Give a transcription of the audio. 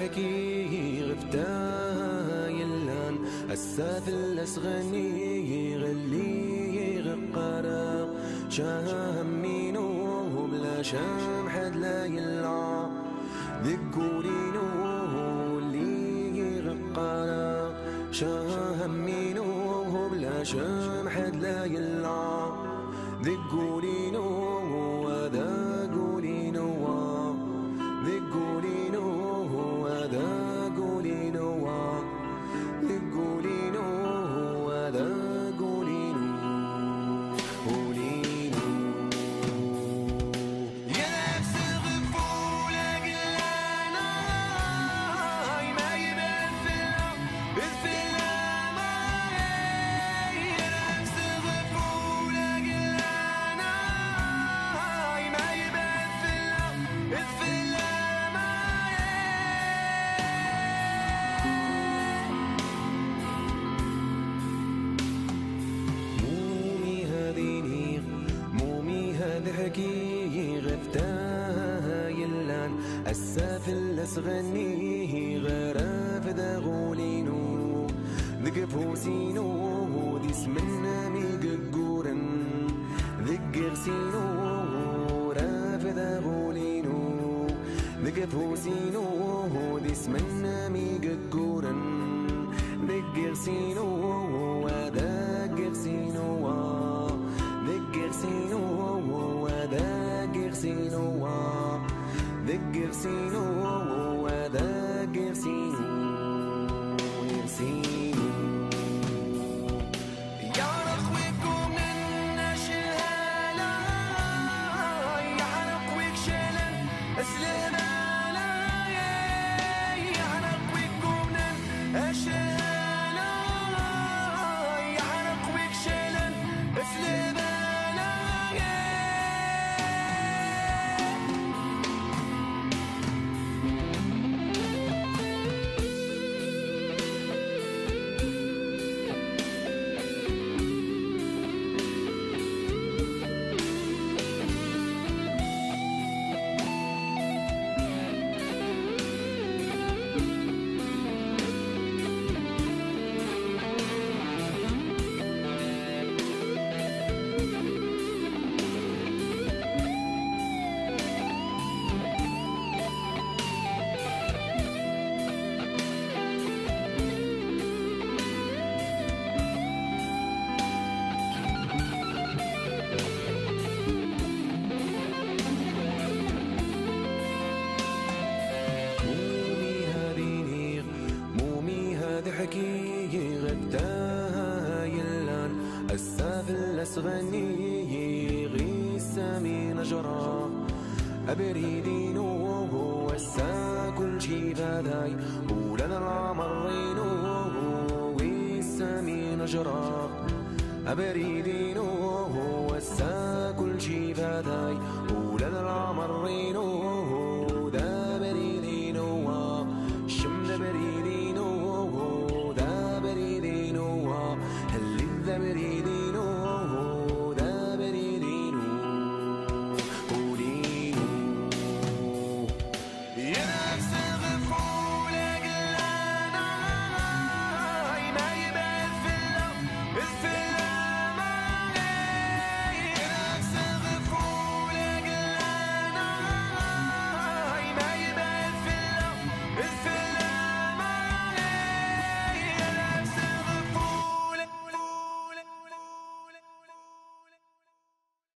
ضحكي غفتاه يلان السافل أسغني غلي غقرا شام مينو بلا شام حد لا يلعى ذكورينو اللي غقرا شام مينو بلا شام حد لا يلعى ذكورينو حكي غفتاه يلان السافل أسغني غراف ذا غولينو. ذق فوسينو دي سمنا ميققورا ذق غسينو راف غولينو. ذق فوسينو دي سمنا ميققورا ذق غسينو وذاق حكي غداها يلان السافل أسغني غيس من جرى. أبريدينو هو السا كل شي فداي ولنا العمرينو ويس من جرى. أبريدينو هو السا كل شي فداي ولنا العمرينو them it ain't